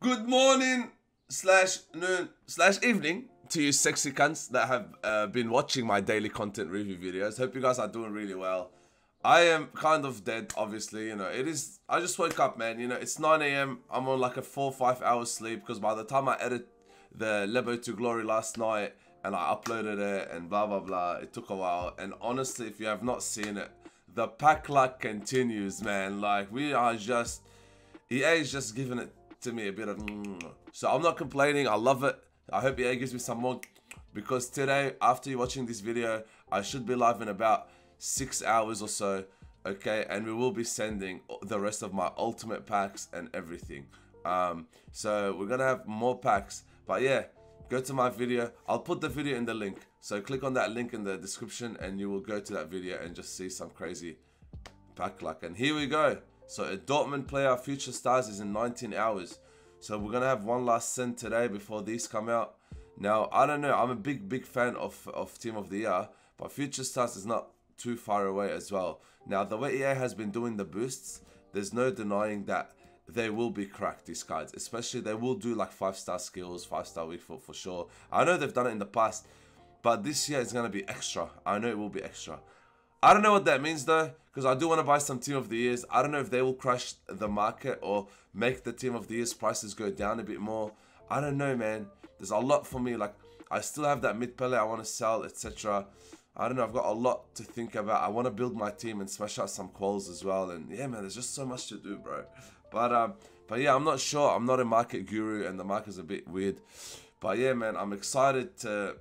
Good morning slash noon slash evening to you sexy cunts that have uh, been watching my daily content review videos. Hope you guys are doing really well. I am kind of dead, obviously, you know, it is, I just woke up, man, you know, it's 9 a.m., I'm on like a 4 5 hours sleep, because by the time I edit the Lebo to Glory last night, and I uploaded it, and blah, blah, blah, it took a while, and honestly, if you have not seen it, the pack luck continues, man, like, we are just, EA is just giving it to me a bit of, so I'm not complaining, I love it, I hope EA gives me some more, because today, after you watching this video, I should be live in about six hours or so okay? And we will be sending the rest of my ultimate packs and everything. Um so we're gonna have more packs but yeah go to my video. I'll put the video in the link. So click on that link in the description and you will go to that video and just see some crazy pack luck. And here we go so a dortmund player future stars is in 19 hours so we're gonna have one last send today before these come out now i don't know i'm a big big fan of of team of the year but future stars is not too far away as well. Now, the way EA has been doing the boosts, there's no denying that they will be cracked, these cards. Especially, they will do like 5-star skills, 5-star weak foot for sure. I know they've done it in the past, but this year is going to be extra. I know it will be extra. I don't know what that means though, because I do want to buy some Team of the Years. I don't know if they will crush the market or make the Team of the Years prices go down a bit more. I don't know, man. There's a lot for me. Like, I still have that mid Pelé I want to sell, etc. I don't know, I've got a lot to think about. I want to build my team and smash out some quals as well. And yeah, man, there's just so much to do, bro. But um, but yeah, I'm not sure. I'm not a market guru, and the market's a bit weird. But yeah, man, I'm excited to.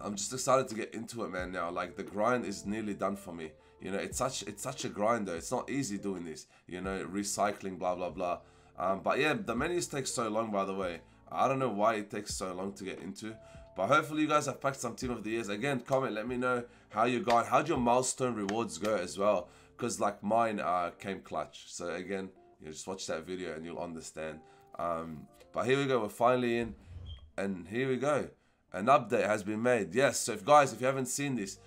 I'm just excited to get into it, man. Now, like the grind is nearly done for me. You know, it's such it's such a grinder. It's not easy doing this. You know, recycling, blah blah blah. Um, but yeah, the menus take so long, by the way. I don't know why it takes so long to get into. But hopefully you guys have packed some Team of the Years. Again, comment, let me know how you got. How'd your milestone rewards go as well? Because like mine uh, came clutch. So again, you just watch that video and you'll understand. Um, but here we go, we're finally in. And here we go. An update has been made. Yes, so if guys, if you haven't seen this,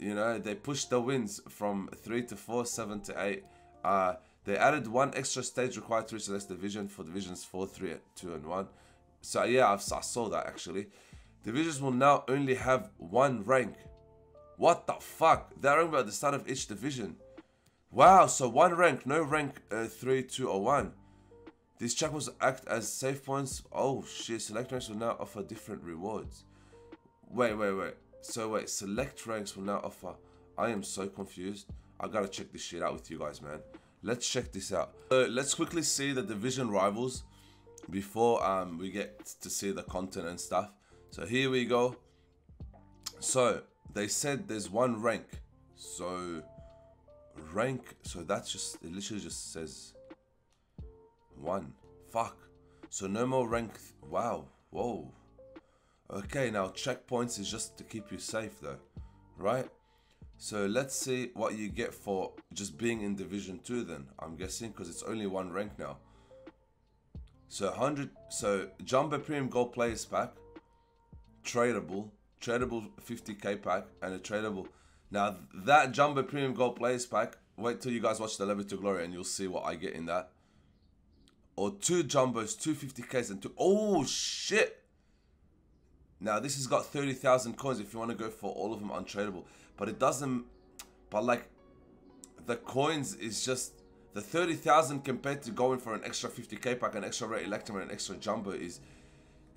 you know, they pushed the wins from 3 to 4, 7 to 8. Uh, they added one extra stage required to reach the next division for divisions 4, 3, 2, and 1. So yeah, I've, I saw that actually. Divisions will now only have one rank. What the fuck? They're ranking at the start of each division. Wow, so one rank, no rank uh, 3, 2, or 1. These checkpoints act as save points. Oh shit, select ranks will now offer different rewards. Wait, wait, wait. So wait, select ranks will now offer. I am so confused. I gotta check this shit out with you guys, man. Let's check this out. So let's quickly see the division rivals before um, we get to see the content and stuff. So here we go. So they said there's one rank. So rank, so that's just, it literally just says one. Fuck. So no more rank, wow, whoa. Okay, now checkpoints is just to keep you safe though, right? So let's see what you get for just being in Division 2 then, I'm guessing, because it's only one rank now. So 100, so Jumbo Premium Gold Players Pack, tradable, tradable 50k pack, and a tradable. Now that Jumbo Premium Gold Players pack, wait till you guys watch the Lebo to Glory and you'll see what I get in that. Or two Jumbos, two 50ks, and two. Oh shit! Now this has got 30,000 coins if you want to go for all of them untradeable. But it doesn't, but like, the coins is just, the 30,000 compared to going for an extra 50k pack, an extra rate Electrum, and an extra Jumbo is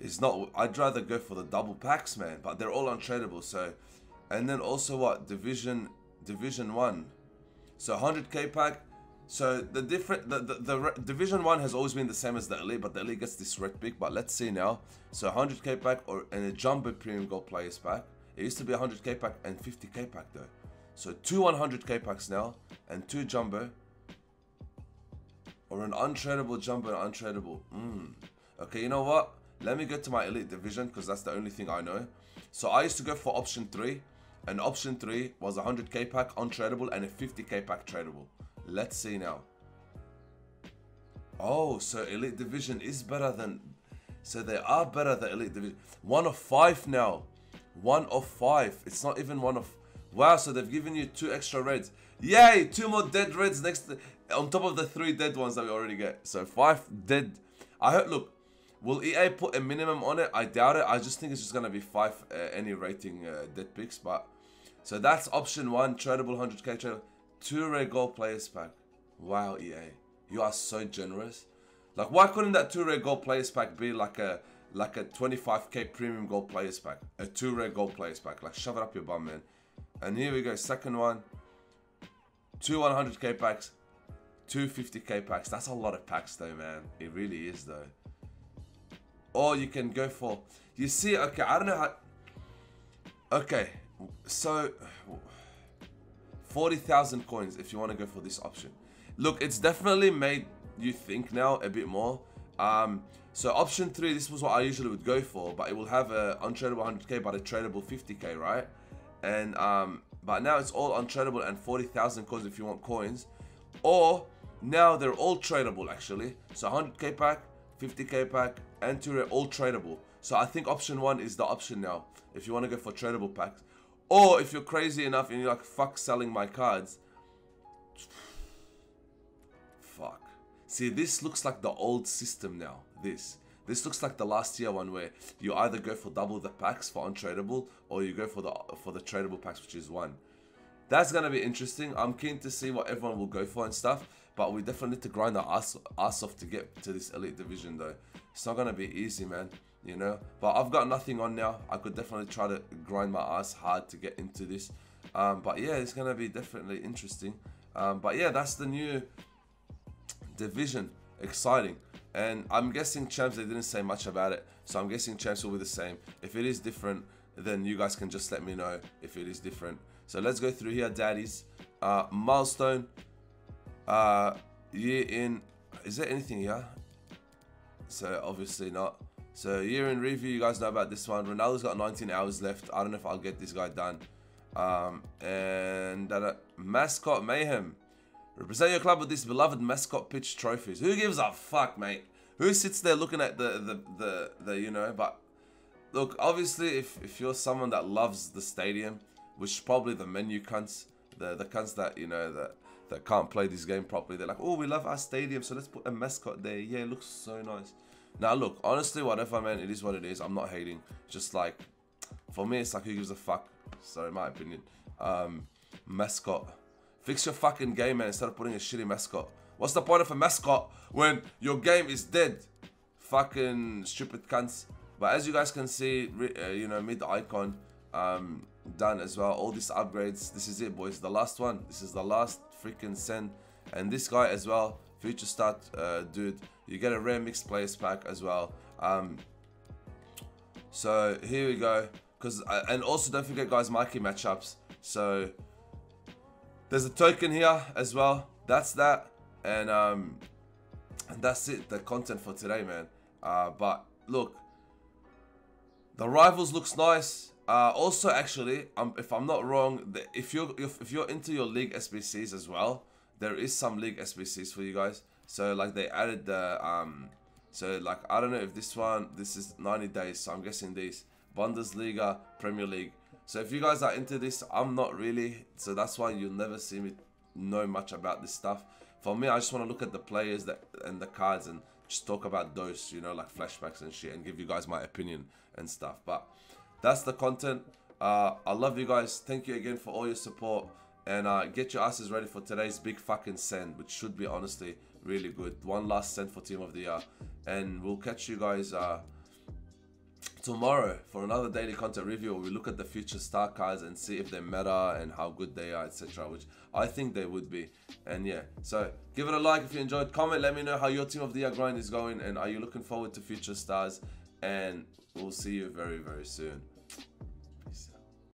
is not. I'd rather go for the double packs, man. But they're all untradeable. So, and then also what division division one, so 100k pack. So the different the, the, the division one has always been the same as the elite, but the elite gets this red pick. But let's see now. So 100k pack or and a jumbo premium gold players pack. It used to be 100k pack and 50k pack though. So two 100k packs now and two jumbo. Or an untradeable jumbo and untradeable. Mm. Okay, you know what? Let me get to my elite division because that's the only thing I know. So I used to go for option 3. And option 3 was a 100k pack untradeable and a 50k pack tradable. Let's see now. Oh, so elite division is better than... So they are better than elite division. One of five now. One of five. It's not even one of... Wow, so they've given you two extra reds. Yay! Two more dead reds next to, on top of the three dead ones that we already get. So five dead I hope. Look, will EA put a minimum on it? I doubt it. I just think it's just gonna be five uh, any rating uh, dead picks. But so that's option one. Tradable 100k trade. Two rare gold players pack. Wow, EA, you are so generous. Like, why couldn't that two rare gold players pack be like a like a 25k premium gold players pack, a two rare gold players pack? Like, shove it up your bum, man. And here we go, second one. Two 100k packs, two 50k packs. That's a lot of packs, though, man. It really is, though. Or you can go for. You see, okay, I don't know how. Okay, so 40,000 coins if you want to go for this option. Look, it's definitely made you think now a bit more. Um, so option three, this was what I usually would go for, but it will have a untradeable 100k but a tradable 50k, right? And um, but now it's all untradeable and 40,000 coins if you want coins, or now they're all tradable actually. So 100k pack, 50k pack, and two all tradable. So I think option one is the option now if you want to go for tradable packs, or if you're crazy enough and you're like fuck selling my cards. Fuck. See, this looks like the old system now. This. This looks like the last year one where you either go for double the packs for untradeable or you go for the for the tradable packs which is one. That's gonna be interesting. I'm keen to see what everyone will go for and stuff, but we definitely need to grind our ass, ass off to get to this elite division though. It's not gonna be easy, man. You know, but I've got nothing on now. I could definitely try to grind my ass hard to get into this. Um, but yeah, it's gonna be definitely interesting. Um, but yeah, that's the new division. Exciting. And I'm guessing champs, they didn't say much about it. So I'm guessing champs will be the same. If it is different, then you guys can just let me know if it is different. So let's go through here, daddies. Uh, milestone. Uh, year in. Is there anything here? So obviously not. So year in review, you guys know about this one. Ronaldo's got 19 hours left. I don't know if I'll get this guy done. Um, and uh, mascot mayhem. Represent your club with this beloved mascot pitch trophies. Who gives a fuck, mate? Who sits there looking at the, the, the, the you know, but look, obviously, if, if you're someone that loves the stadium, which probably the menu cunts, the, the cunts that, you know, that, that can't play this game properly, they're like, oh, we love our stadium, so let's put a mascot there. Yeah, it looks so nice. Now, look, honestly, whatever, man, it is what it is. I'm not hating. Just like, for me, it's like, who gives a fuck? Sorry, my opinion. Um, mascot Fix your fucking game, man, instead of putting a shitty mascot. What's the point of a mascot when your game is dead? Fucking stupid cunts. But as you guys can see, uh, you know, mid icon um, done as well. All these upgrades. This is it, boys. The last one. This is the last freaking send. And this guy as well, future start uh, dude. You get a rare mixed players pack as well. Um, so here we go. Cause and also don't forget, guys, Marquee Matchups. So there's a token here as well. That's that. And um and that's it, the content for today, man. Uh but look, the rivals looks nice. Uh, also, actually, um, if I'm not wrong, if you're if, if you're into your league SBCs as well, there is some league SBCs for you guys. So like they added the um, so like I don't know if this one this is 90 days. So I'm guessing these Bundesliga, Premier League, so if you guys are into this, I'm not really. So that's why you'll never see me know much about this stuff. For me, I just want to look at the players that and the cards and just talk about those, you know, like flashbacks and shit, and give you guys my opinion and stuff. But that's the content. Uh, I love you guys. Thank you again for all your support. And uh, get your asses ready for today's big fucking send, which should be honestly really good. One last send for Team of the Year. And we'll catch you guys. Uh, tomorrow for another daily content review we look at the future star cards and see if they matter and how good they are etc which i think they would be and yeah so give it a like if you enjoyed comment let me know how your team of the year grind is going and are you looking forward to future stars and we'll see you very very soon